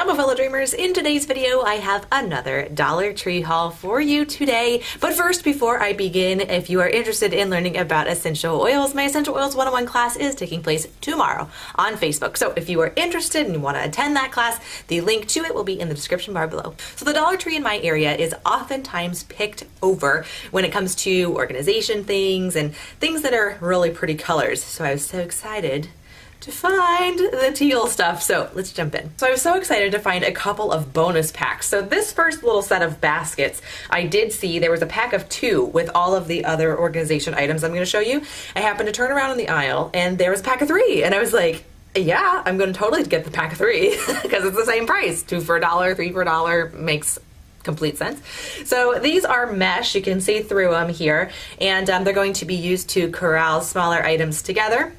Jumbo fellow dreamers, in today's video I have another Dollar Tree haul for you today. But first, before I begin, if you are interested in learning about essential oils, my Essential Oils 101 class is taking place tomorrow on Facebook. So if you are interested and you want to attend that class, the link to it will be in the description bar below. So the Dollar Tree in my area is oftentimes picked over when it comes to organization things and things that are really pretty colors. So I was so excited to find the teal stuff. So let's jump in. So I was so excited to find a couple of bonus packs. So this first little set of baskets, I did see there was a pack of two with all of the other organization items I'm going to show you. I happened to turn around in the aisle and there was a pack of three and I was like, yeah, I'm going to totally get the pack of three because it's the same price. Two for a dollar, three for a dollar makes complete sense. So these are mesh, you can see through them here, and um, they're going to be used to corral smaller items together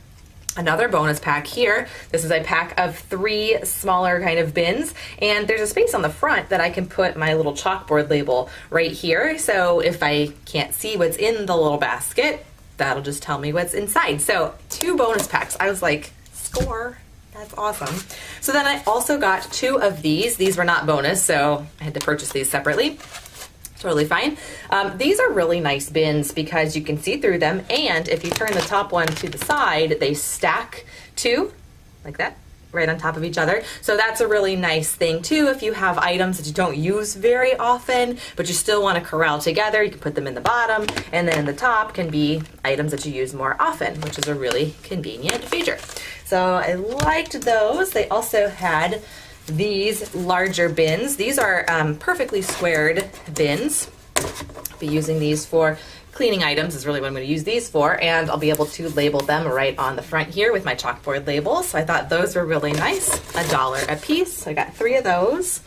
another bonus pack here. This is a pack of three smaller kind of bins and there's a space on the front that I can put my little chalkboard label right here. So if I can't see what's in the little basket, that'll just tell me what's inside. So two bonus packs. I was like, score. That's awesome. So then I also got two of these. These were not bonus, so I had to purchase these separately totally fine. Um, these are really nice bins because you can see through them and if you turn the top one to the side, they stack two like that right on top of each other. So that's a really nice thing too. If you have items that you don't use very often, but you still want to corral together, you can put them in the bottom and then the top can be items that you use more often, which is a really convenient feature. So I liked those. They also had these larger bins. These are um, perfectly squared bins. I'll be using these for cleaning items is really what I'm going to use these for and I'll be able to label them right on the front here with my chalkboard label. So I thought those were really nice. A dollar a piece. So I got three of those.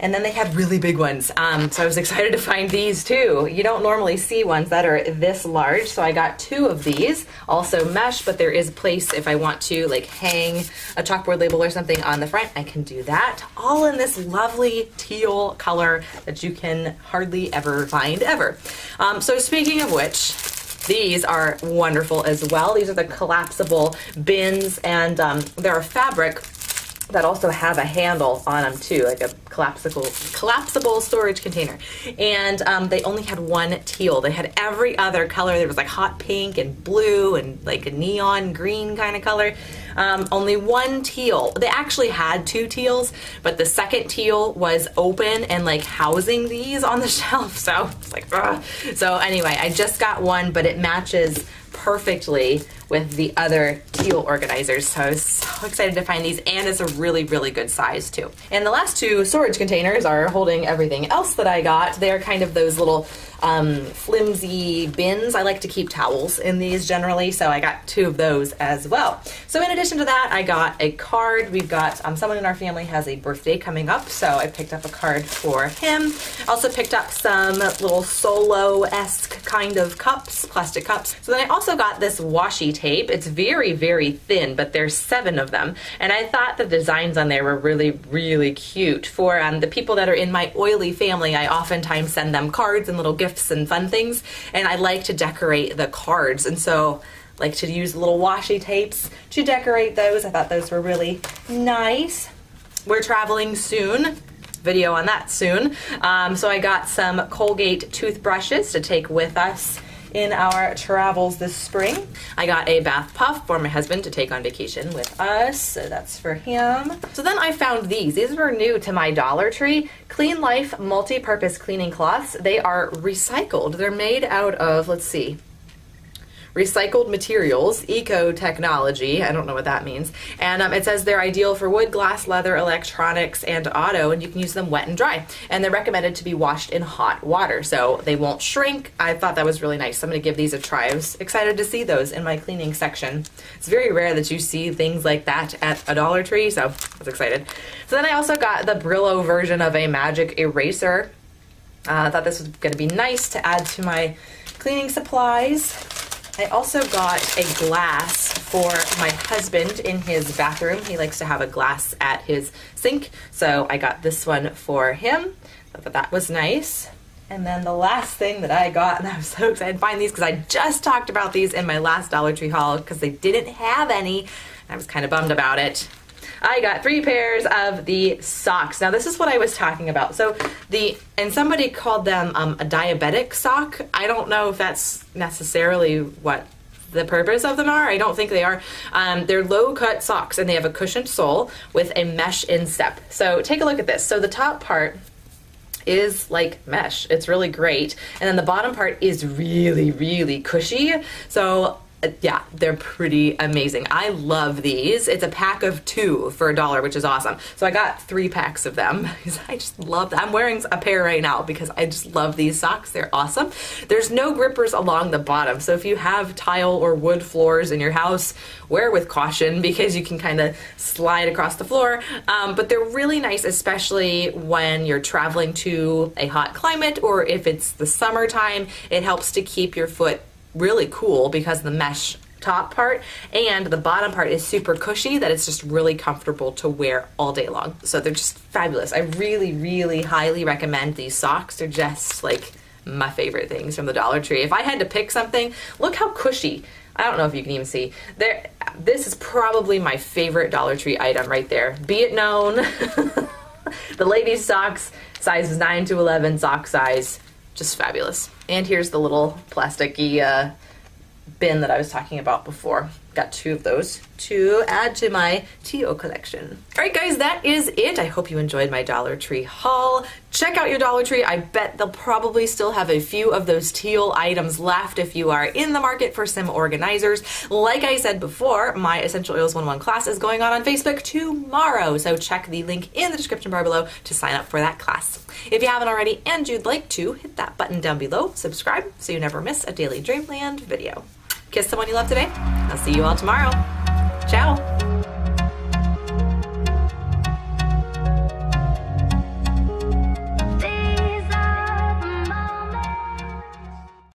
And then they had really big ones. Um, so I was excited to find these too. You don't normally see ones that are this large. So I got two of these, also mesh, but there is a place if I want to like hang a chalkboard label or something on the front, I can do that. All in this lovely teal color that you can hardly ever find ever. Um, so speaking of which, these are wonderful as well. These are the collapsible bins and um, they're a fabric that also have a handle on them too, like a collapsible collapsible storage container. And um, they only had one teal. They had every other color. There was like hot pink and blue and like a neon green kind of color. Um, only one teal. They actually had two teals, but the second teal was open and like housing these on the shelf. So it's like, ugh. so anyway, I just got one, but it matches perfectly with the other teal organizers. So I was so excited to find these and it's a really, really good size too. And the last two storage containers are holding everything else that I got. They're kind of those little um, flimsy bins. I like to keep towels in these generally, so I got two of those as well. So in addition to that, I got a card. We've got um, someone in our family has a birthday coming up, so I picked up a card for him. Also picked up some little solo-esque kind of cups, plastic cups. So then I also got this washi tape. It's very, very thin, but there's seven of them. And I thought the designs on there were really, really cute. For um, the people that are in my oily family, I oftentimes send them cards and little gifts and fun things. And I like to decorate the cards. And so like to use little washi tapes to decorate those. I thought those were really nice. We're traveling soon video on that soon. Um, so I got some Colgate toothbrushes to take with us in our travels this spring. I got a bath puff for my husband to take on vacation with us, so that's for him. So then I found these. These were new to my Dollar Tree. Clean Life multi-purpose cleaning cloths. They are recycled. They're made out of, let's see, recycled materials, eco technology. I don't know what that means. And um, it says they're ideal for wood, glass, leather, electronics, and auto, and you can use them wet and dry. And they're recommended to be washed in hot water, so they won't shrink. I thought that was really nice. So I'm going to give these a try. I was excited to see those in my cleaning section. It's very rare that you see things like that at a Dollar Tree, so I was excited. So then I also got the Brillo version of a magic eraser. Uh, I thought this was going to be nice to add to my cleaning supplies. I also got a glass for my husband in his bathroom. He likes to have a glass at his sink, so I got this one for him. Thought that was nice. And then the last thing that I got, and I was so excited to find these because I just talked about these in my last Dollar Tree haul because they didn't have any. I was kind of bummed about it. I got three pairs of the socks. Now, this is what I was talking about. So, the, and somebody called them um, a diabetic sock. I don't know if that's necessarily what the purpose of them are. I don't think they are. Um, they're low cut socks and they have a cushioned sole with a mesh instep. So take a look at this. So the top part is like mesh. It's really great. And then the bottom part is really, really cushy. So yeah, they're pretty amazing. I love these. It's a pack of two for a dollar, which is awesome. So I got three packs of them I just love them. I'm wearing a pair right now because I just love these socks. They're awesome. There's no grippers along the bottom. So if you have tile or wood floors in your house, wear with caution because you can kind of slide across the floor. Um, but they're really nice, especially when you're traveling to a hot climate or if it's the summertime. It helps to keep your foot really cool because the mesh top part and the bottom part is super cushy that it's just really comfortable to wear all day long. So they're just fabulous. I really, really highly recommend these socks. They're just like my favorite things from the Dollar Tree. If I had to pick something, look how cushy. I don't know if you can even see. There this is probably my favorite Dollar Tree item right there. Be it known. the ladies socks sizes 9 to 11 sock size just fabulous. And here's the little plasticky uh, bin that I was talking about before. Got two of those to add to my Tio collection. All right, guys, that is it. I hope you enjoyed my Dollar Tree haul. Check out your Dollar Tree. I bet they'll probably still have a few of those teal items left if you are in the market for some organizers. Like I said before, my Essential Oils 101 class is going on on Facebook tomorrow, so check the link in the description bar below to sign up for that class. If you haven't already and you'd like to, hit that button down below, subscribe so you never miss a Daily Dreamland video. Kiss someone you love today. I'll see you all tomorrow. Ciao.